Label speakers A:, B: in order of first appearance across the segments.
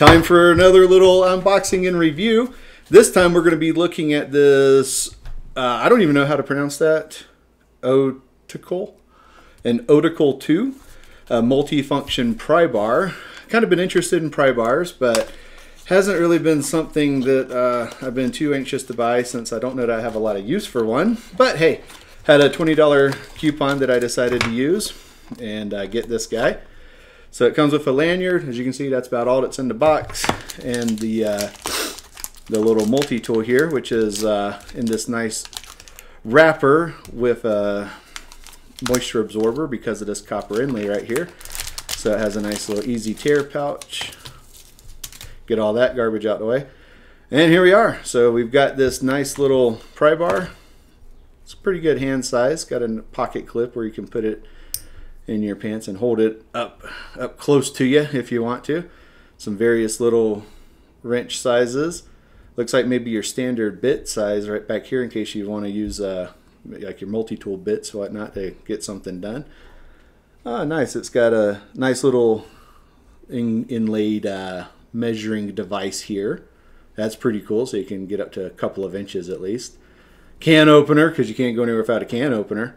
A: Time for another little unboxing and review. This time we're going to be looking at this, uh, I don't even know how to pronounce that, Otacle, an Otacle 2, a multi-function pry bar. Kind of been interested in pry bars, but hasn't really been something that uh, I've been too anxious to buy since I don't know that I have a lot of use for one. But hey, had a $20 coupon that I decided to use and uh, get this guy. So it comes with a lanyard. As you can see, that's about all that's in the box. And the, uh, the little multi-tool here, which is uh, in this nice wrapper with a moisture absorber because of this copper inlay right here. So it has a nice little easy tear pouch. Get all that garbage out of the way. And here we are. So we've got this nice little pry bar. It's pretty good hand size. Got a pocket clip where you can put it in your pants and hold it up up close to you if you want to. Some various little wrench sizes. Looks like maybe your standard bit size right back here in case you want to use uh, like your multi-tool bits whatnot to get something done. Ah, nice. It's got a nice little in, inlaid uh, measuring device here. That's pretty cool. So you can get up to a couple of inches at least. Can opener because you can't go anywhere without a can opener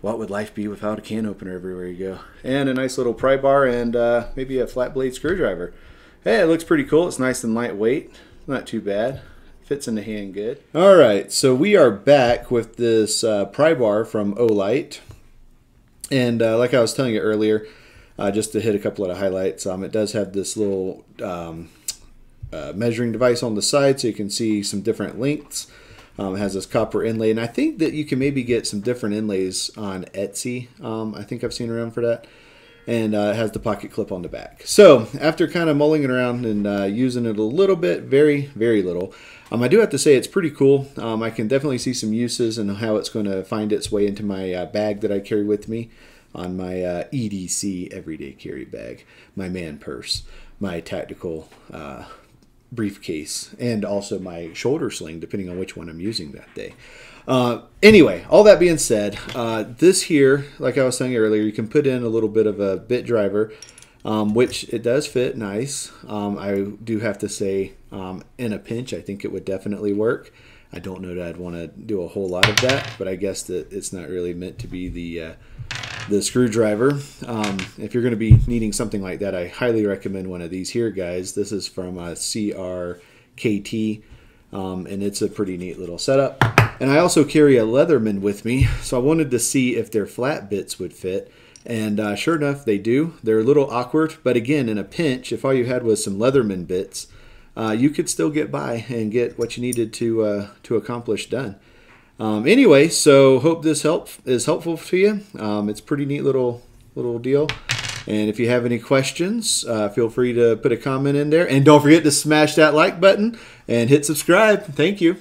A: what would life be without a can opener everywhere you go? And a nice little pry bar and uh, maybe a flat blade screwdriver. Hey, it looks pretty cool. It's nice and lightweight. Not too bad. Fits in the hand good. All right, so we are back with this uh, pry bar from Olight. And uh, like I was telling you earlier, uh, just to hit a couple of the highlights, um, it does have this little um, uh, measuring device on the side so you can see some different lengths. Um, has this copper inlay, and I think that you can maybe get some different inlays on Etsy. Um, I think I've seen around for that, and uh, it has the pocket clip on the back. So after kind of mulling it around and uh, using it a little bit, very very little, um, I do have to say it's pretty cool. Um, I can definitely see some uses and how it's going to find its way into my uh, bag that I carry with me on my uh, EDC everyday carry bag, my man purse, my tactical uh, briefcase and also my shoulder sling, depending on which one I'm using that day. Uh, anyway, all that being said, uh, this here, like I was saying earlier, you can put in a little bit of a bit driver, um, which it does fit nice. Um, I do have to say, um, in a pinch, I think it would definitely work. I don't know that I'd want to do a whole lot of that, but I guess that it's not really meant to be the uh, the screwdriver. Um, if you're going to be needing something like that, I highly recommend one of these here, guys. This is from a CRKT, um, and it's a pretty neat little setup. And I also carry a Leatherman with me, so I wanted to see if their flat bits would fit. And uh, sure enough, they do. They're a little awkward, but again, in a pinch, if all you had was some Leatherman bits, uh, you could still get by and get what you needed to uh, to accomplish done. Um, anyway, so hope this help is helpful to you. Um, it's pretty neat little little deal. And if you have any questions, uh, feel free to put a comment in there. And don't forget to smash that like button and hit subscribe. Thank you.